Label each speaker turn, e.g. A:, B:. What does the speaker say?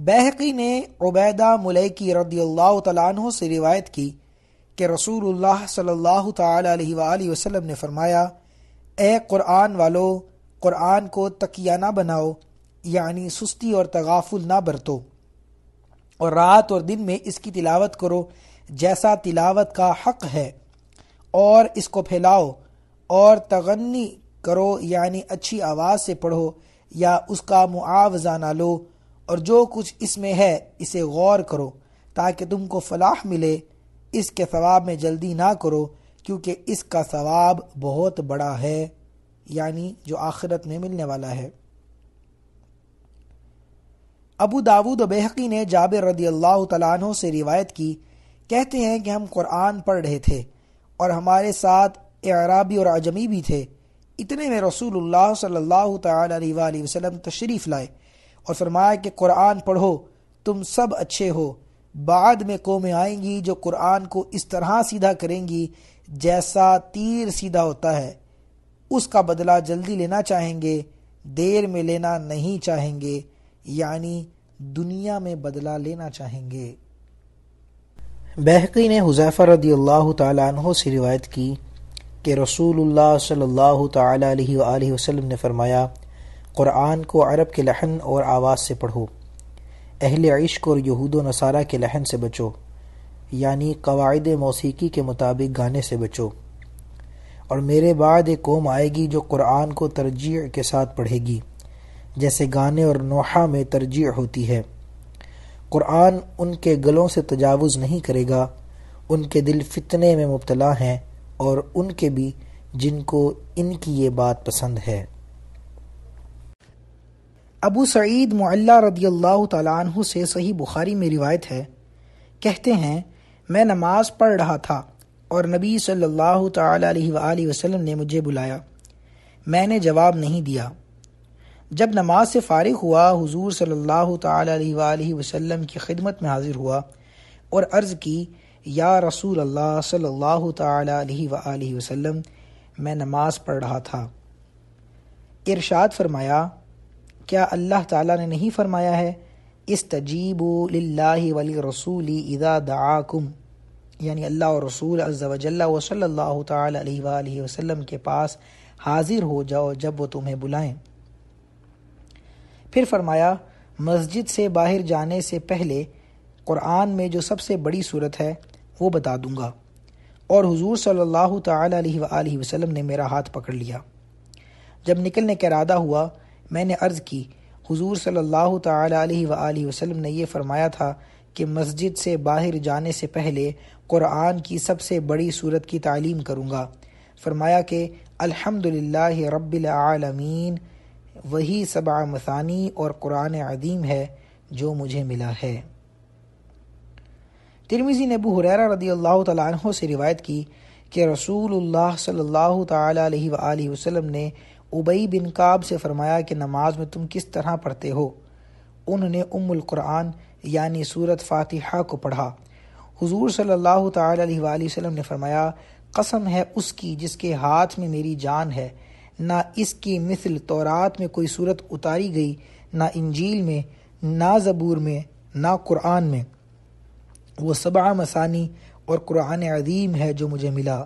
A: بحقی نے عبیدہ ملیکی رضی اللہ تعالیٰ عنہ سے روایت کی کہ رسول اللہ صلی اللہ تعالی علیہ وآلہ وسلم نے فرمایا، اے قرآن والو، قرآن کو تکیہ نہ بناؤ یعنی سستی اور تغافل نہ برتو۔ اور رات اور دن میں اس کی تلاوت کرو جیسا تلاوت کا حق ہے۔ اور اس کو پھیلاؤ اور تغنی کرو یعنی اچھی آواز سے پڑھو یا اس کا معاوضہ نہ لو۔ اور جو کچھ اس میں ہے، اسے غور کرو تاکہ تم کو فلاح ملے۔ اس کے ثواب میں جلدی نہ کرو، کیونکہ اس کا ثواب بہت بڑا ہے یعنی جو آخرت میں ملنے والا ہے۔ ابو داود و بحقی نے جابر رضی اللہ تعالیٰ عنہ سے روایت کی۔ کہتے ہیں کہ ہم قرآن پڑھ رہے تھے اور ہمارے ساتھ اعرابی اور عجمی بھی تھے۔ اتنے میں رسول اللہ صلی اللہ تعالی علیہ وآلہ وسلم تشریف لائے۔ اور فرمایا کہ قرآن پڑھو، تم سب اچھے ہو۔ بعد میں قومیں آئیں گی جو قرآن کو اس طرح سیدھا کریں گی جیسا تیر سیدھا ہوتا ہے۔ اس کا بدلہ جلدی لینا چاہیں گے، دیر میں لینا نہیں چاہیں گے۔ یعنی دنیا میں بدلہ لینا چاہیں گے۔ بحقی نے حضیفہ رضی اللہ تعالیٰ عنہ سے روایت کی کہ رسول اللہ صلی اللہ تعالیٰ علیہ وآلہ وسلم نے فرمایا قرآن کو عرب کے لحن اور آواز سے پڑھو۔ اہل عشق اور یہود و نصارہ کے لحن سے بچو یعنی قواعد موسیقی کے مطابق گانے سے بچو۔ اور میرے بعد ایک قوم آئے گی جو قرآن کو ترجیح کے ساتھ پڑھے گی، جیسے گانے اور نوحہ میں ترجیح ہوتی ہے۔ قرآن ان کے گلوں سے تجاوز نہیں کرے گا، ان کے دل فتنے میں مبتلا ہیں اور ان کے بھی جن کو ان کی یہ بات پسند ہے۔ ابو سعید معلّہ رضی اللہ تعالیٰ عنہ سے صحیح بخاری میں روایت ہے۔ کہتے ہیں، میں نماز پڑھ رہا تھا اور نبی صلی اللہ تعالیٰ علیہ وآلہ وسلم نے مجھے بلایا۔ میں نے جواب نہیں دیا۔ جب نماز سے فارغ ہوا، حضور صلی اللہ تعالیٰ علیہ وآلہ وسلم کی خدمت میں حاضر ہوا اور عرض کی، یا رسول اللہ صلی اللہ تعالیٰ علیہ وآلہ وسلم، میں نماز پڑھ رہا تھا۔ ارشاد فرمایا کیا اللہ تعالیٰ نے نہیں فرمایا ہے؟ اس تجیب لاہ ولی رسولی ادا دعاکم یعنی اللہ اور رسول عز و جل و صلی اللہ تعالیٰ علیہ وآلہ وسلم کے پاس حاضر ہو جاؤ جب وہ تمہیں بلائیں۔ پھر فرمایا، مسجد سے باہر جانے سے پہلے قرآن میں جو سب سے بڑی صورت ہے، وہ بتا دوں گا۔ اور حضور صلی اللہ تعالی علیہ وآلہ وسلم نے میرا ہاتھ پکڑ لیا۔ جب نکلنے کا ارادہ ہوا میں نے عرض کی، حضور صلی اللہ تعالی علیہ وآلہ وسلم نے یہ فرمایا تھا کہ مسجد سے باہر جانے سے پہلے قرآن کی سب سے بڑی صورت کی تعلیم کروں گا۔ فرمایا کہ الحمد رب العالمین، وہی سبع مثانی اور قرآن عظیم ہے جو مجھے ملا ہے۔ ترمیزی نے ابو حریرہ رضی اللہ تعالیٰ عنہ سے روایت کی کہ رسول اللہ صلی اللہ تعالیٰ علیہ وآلہ وسلم نے ابئی بن کعب سے فرمایا کہ نماز میں تم کس طرح پڑھتے ہو؟ انہوں نے ام القرآن یعنی صورت فاتحہ کو پڑھا۔ حضور صلی اللہ تعالیٰ علیہ وآلہ وسلم نے فرمایا، قسم ہے اس کی جس کے ہاتھ میں میری جان ہے۔ نہ اس کی مثل تورات میں کوئی صورت اتاری گئی، نہ انجیل میں، نہ زبور میں، نہ قرآن میں۔ وہ سبع مسانی اور قرآن عظیم ہے جو مجھے ملا۔